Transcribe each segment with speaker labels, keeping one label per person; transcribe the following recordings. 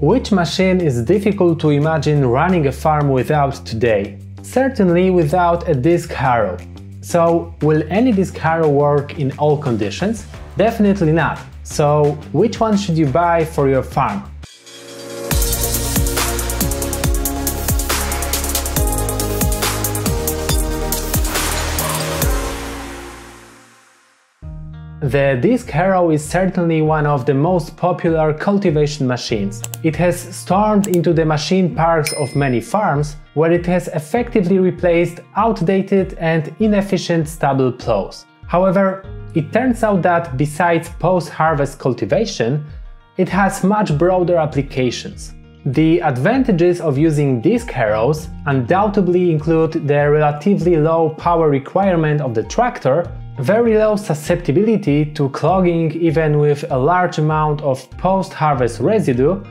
Speaker 1: Which machine is difficult to imagine running a farm without today? Certainly without a disc harrow. So, will any disc harrow work in all conditions? Definitely not. So, which one should you buy for your farm? The disc harrow is certainly one of the most popular cultivation machines. It has stormed into the machine parks of many farms, where it has effectively replaced outdated and inefficient stubble plows. However, it turns out that besides post-harvest cultivation, it has much broader applications. The advantages of using disc harrows undoubtedly include the relatively low power requirement of the tractor very low susceptibility to clogging even with a large amount of post-harvest residue,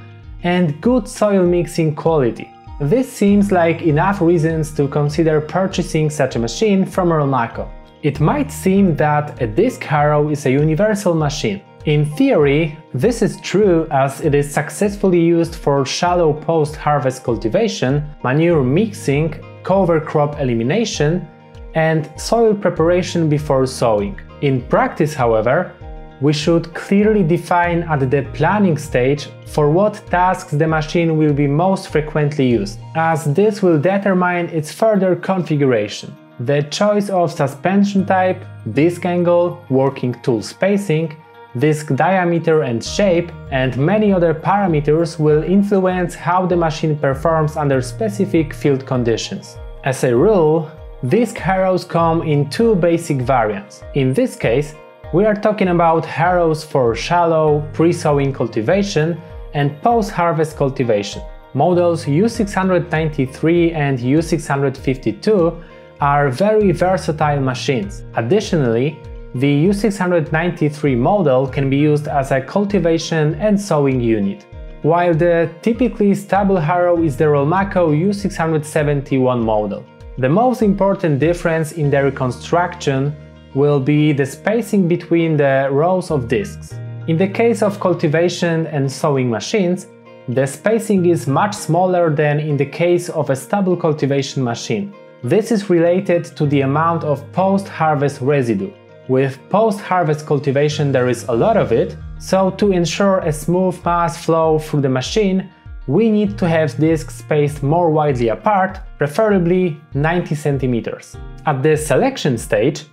Speaker 1: and good soil mixing quality. This seems like enough reasons to consider purchasing such a machine from Rolmako. It might seem that a disc harrow is a universal machine. In theory, this is true as it is successfully used for shallow post-harvest cultivation, manure mixing, cover crop elimination, and soil preparation before sowing. In practice, however, we should clearly define at the planning stage for what tasks the machine will be most frequently used, as this will determine its further configuration. The choice of suspension type, disc angle, working tool spacing, disc diameter and shape, and many other parameters will influence how the machine performs under specific field conditions. As a rule, Disc harrows come in two basic variants. In this case, we are talking about harrows for shallow, pre-sowing cultivation and post-harvest cultivation. Models U693 and U652 are very versatile machines. Additionally, the U693 model can be used as a cultivation and sowing unit, while the typically stubble harrow is the Rolmako U671 model. The most important difference in their construction will be the spacing between the rows of discs. In the case of cultivation and sowing machines, the spacing is much smaller than in the case of a stubble cultivation machine. This is related to the amount of post-harvest residue. With post-harvest cultivation there is a lot of it, so to ensure a smooth mass flow through the machine, we need to have discs spaced more widely apart, preferably 90 centimeters. At the selection stage,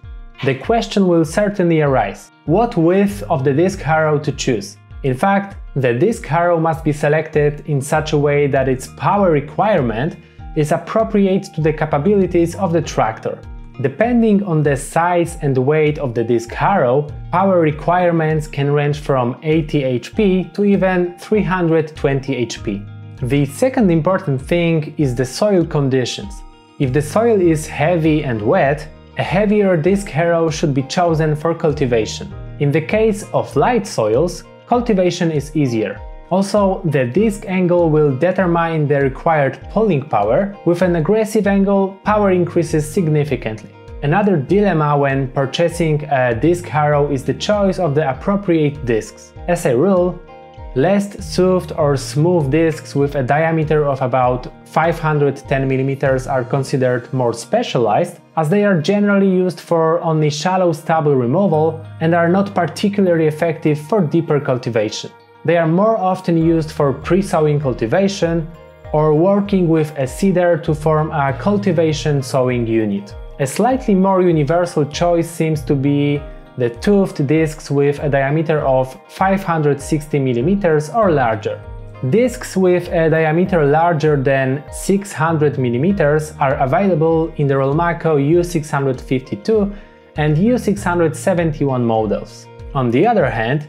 Speaker 1: the question will certainly arise, what width of the disc harrow to choose? In fact, the disc harrow must be selected in such a way that its power requirement is appropriate to the capabilities of the tractor. Depending on the size and weight of the disc harrow, power requirements can range from 80 HP to even 320 HP. The second important thing is the soil conditions. If the soil is heavy and wet, a heavier disc harrow should be chosen for cultivation. In the case of light soils, cultivation is easier. Also, the disc angle will determine the required pulling power. With an aggressive angle, power increases significantly. Another dilemma when purchasing a disc harrow is the choice of the appropriate discs. As a rule, less soft or smooth discs with a diameter of about 510 mm are considered more specialized, as they are generally used for only shallow stubble removal and are not particularly effective for deeper cultivation. They are more often used for pre-sowing cultivation or working with a seeder to form a cultivation sowing unit. A slightly more universal choice seems to be the toothed discs with a diameter of 560 mm or larger. Discs with a diameter larger than 600 mm are available in the Rolmako U652 and U671 models. On the other hand,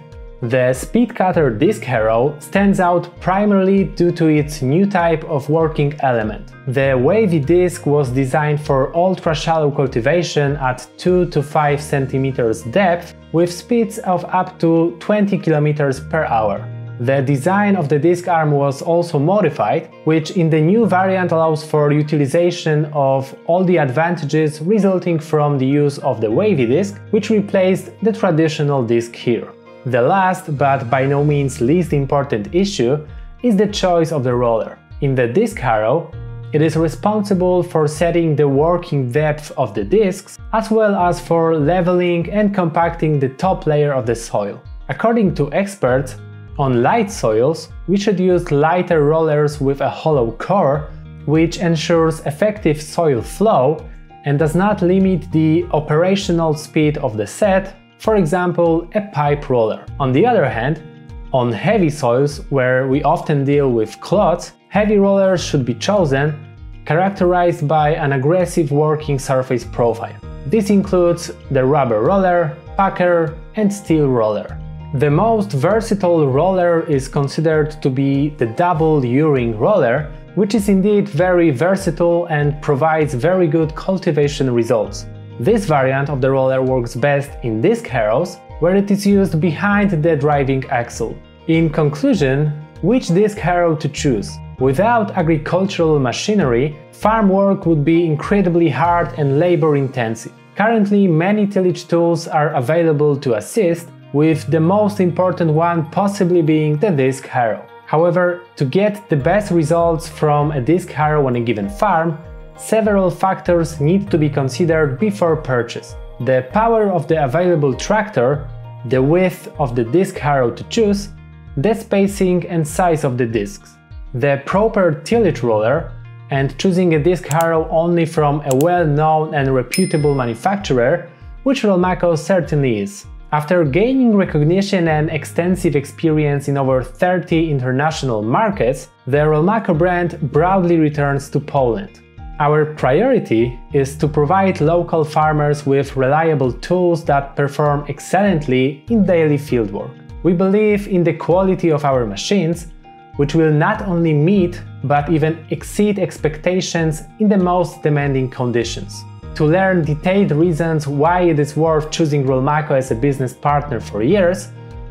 Speaker 1: the Speedcutter disc harrow stands out primarily due to its new type of working element. The wavy disc was designed for ultra-shallow cultivation at 2 to 5 cm depth with speeds of up to 20 km per hour. The design of the disc arm was also modified, which in the new variant allows for utilization of all the advantages resulting from the use of the wavy disc, which replaced the traditional disc here. The last, but by no means least important issue, is the choice of the roller. In the disc harrow, it is responsible for setting the working depth of the discs, as well as for leveling and compacting the top layer of the soil. According to experts, on light soils, we should use lighter rollers with a hollow core, which ensures effective soil flow and does not limit the operational speed of the set, for example, a pipe roller. On the other hand, on heavy soils, where we often deal with clods, heavy rollers should be chosen, characterized by an aggressive working surface profile. This includes the rubber roller, packer, and steel roller. The most versatile roller is considered to be the double U-ring roller, which is indeed very versatile and provides very good cultivation results. This variant of the roller works best in disc harrows, where it is used behind the driving axle. In conclusion, which disc harrow to choose? Without agricultural machinery, farm work would be incredibly hard and labor intensive. Currently, many tillage tools are available to assist, with the most important one possibly being the disc harrow. However, to get the best results from a disc harrow on a given farm, several factors need to be considered before purchase. The power of the available tractor, the width of the disc harrow to choose, the spacing and size of the discs, the proper tillage roller, and choosing a disc harrow only from a well-known and reputable manufacturer, which Rolmako certainly is. After gaining recognition and extensive experience in over 30 international markets, the Rolmako brand proudly returns to Poland. Our priority is to provide local farmers with reliable tools that perform excellently in daily fieldwork. We believe in the quality of our machines, which will not only meet but even exceed expectations in the most demanding conditions. To learn detailed reasons why it is worth choosing Rolmako as a business partner for years,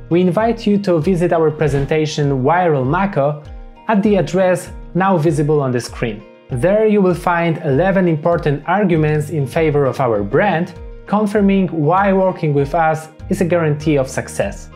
Speaker 1: we invite you to visit our presentation Why Rolmako at the address now visible on the screen. There you will find 11 important arguments in favor of our brand, confirming why working with us is a guarantee of success.